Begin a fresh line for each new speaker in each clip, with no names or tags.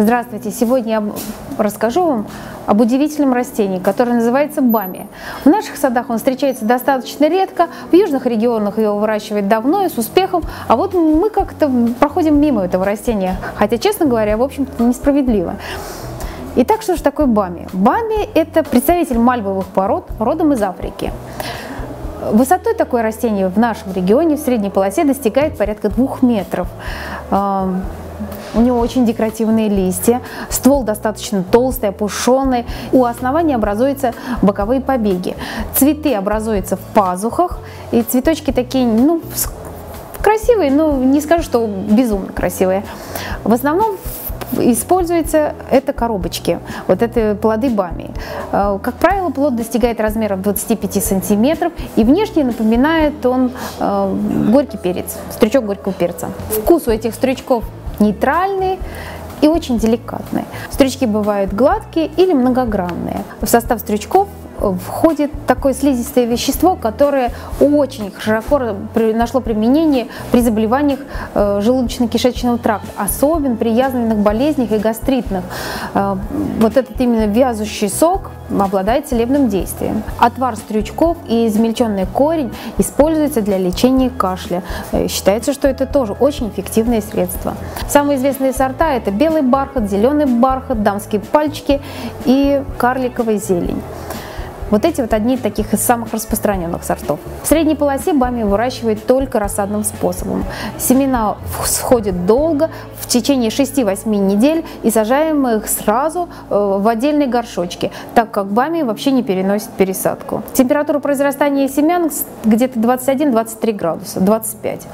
Здравствуйте! Сегодня я расскажу вам об удивительном растении, которое называется бами. В наших садах он встречается достаточно редко, в южных регионах его выращивают давно и с успехом, а вот мы как-то проходим мимо этого растения, хотя, честно говоря, в общем-то несправедливо. Итак, что же такое бами? Бами – это представитель мальвовых пород, родом из Африки. Высотой такое растение в нашем регионе в средней полосе достигает порядка двух метров. У него очень декоративные листья, ствол достаточно толстый, опушенный. У основания образуются боковые побеги. Цветы образуются в пазухах, и цветочки такие, ну, красивые, но не скажу, что безумно красивые. В основном используется это коробочки, вот это плоды бами. Э, как правило, плод достигает размеров 25 сантиметров и внешне напоминает он э, горький перец, стручок горького перца. Вкус у этих стручков нейтральные и очень деликатные. Стручки бывают гладкие или многогранные. В состав стручков входит такое слизистое вещество, которое очень широко нашло применение при заболеваниях э, желудочно-кишечного тракта, особенно при язвенных болезнях и гастритных. Э, вот этот именно вязущий сок обладает целебным действием. Отвар стрючков и измельченный корень используется для лечения кашля. Э, считается, что это тоже очень эффективное средство. Самые известные сорта это белый бархат, зеленый бархат, дамские пальчики и карликовая зелень. Вот эти вот одни из таких из самых распространенных сортов. В средней полосе бами выращивают только рассадным способом. Семена всходят долго, в течение 6-8 недель и сажаем их сразу э, в отдельные горшочки, так как бами вообще не переносит пересадку. Температура произрастания семян где-то 21-23 градуса, 25.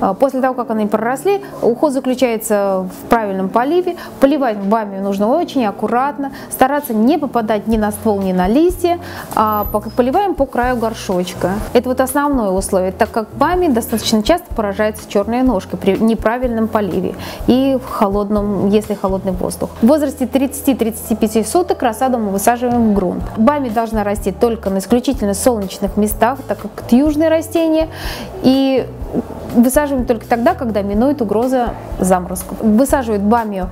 А, после того, как они проросли, уход заключается в правильном поливе. Поливать бами нужно очень аккуратно, стараться не попадать ни на ствол, ни на листья, а поливаем по краю горшочка. Это вот основное условие, так как бами достаточно часто поражается черная ножка при неправильном поливе и в холодном, если холодный воздух. В возрасте 30-35 суток рассаду мы высаживаем в грунт. Бами должна расти только на исключительно солнечных местах, так как это южные растения, и Высаживаем только тогда, когда минует угроза заморозков. Высаживают бамию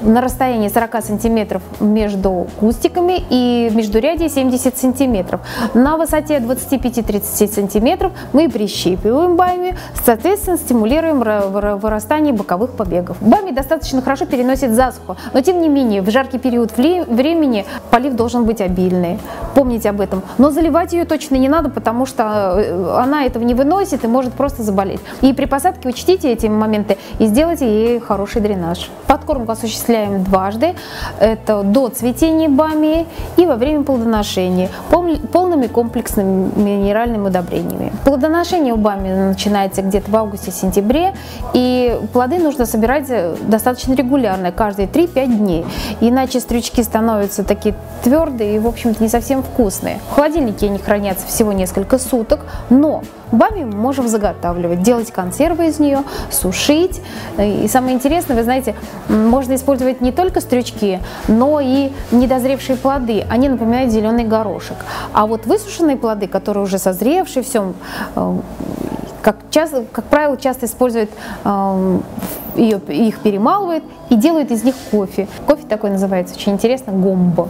на расстоянии 40 сантиметров между кустиками и междурядие 70 сантиметров. На высоте 25-30 сантиметров мы прищипываем бами, соответственно стимулируем вырастание боковых побегов. Бами достаточно хорошо переносит засуху, но тем не менее в жаркий период времени полив должен быть обильный. Помните об этом. Но заливать ее точно не надо, потому что э, она этого не выносит и может просто заболеть. И при посадке учтите эти моменты и сделайте ей хороший дренаж. Подкормку осуществляйте осуществляем дважды. Это до цветения бамии и во время плодоношения полными комплексными минеральными удобрениями. Плодоношение у бамии начинается где-то в августе-сентябре, и плоды нужно собирать достаточно регулярно, каждые 3-5 дней. Иначе стрючки становятся такие твердые и, в общем-то, не совсем вкусные. В холодильнике они хранятся всего несколько суток, но Бами мы можем заготавливать, делать консервы из нее, сушить. И самое интересное, вы знаете, можно использовать не только стрючки, но и недозревшие плоды. Они напоминают зеленый горошек. А вот высушенные плоды, которые уже созревшие, все, э, как, часто, как правило, часто используют э, ее, их перемалывают и делают из них кофе. Кофе такой называется, очень интересно, гомбо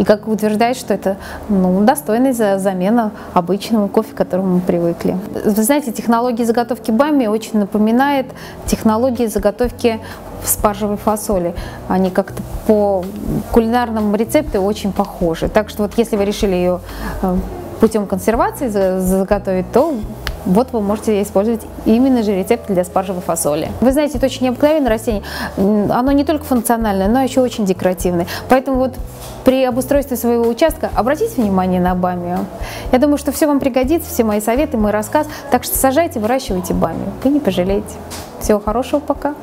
и как утверждает, что это ну, достойная замена обычному кофе, к которому мы привыкли. Вы знаете, технология заготовки бами очень напоминает технологии заготовки спаржевой фасоли. Они как-то по кулинарному рецепту очень похожи. Так что вот если вы решили ее э, путем консервации заготовить, то вот вы можете использовать именно же рецепт для спаржевой фасоли. Вы знаете, это очень необыкновенное растение. Оно не только функциональное, но еще очень декоративное. Поэтому вот при обустройстве своего участка обратите внимание на бамию. Я думаю, что все вам пригодится, все мои советы, мой рассказ. Так что сажайте, выращивайте бамию. Вы не пожалеете. Всего хорошего, пока.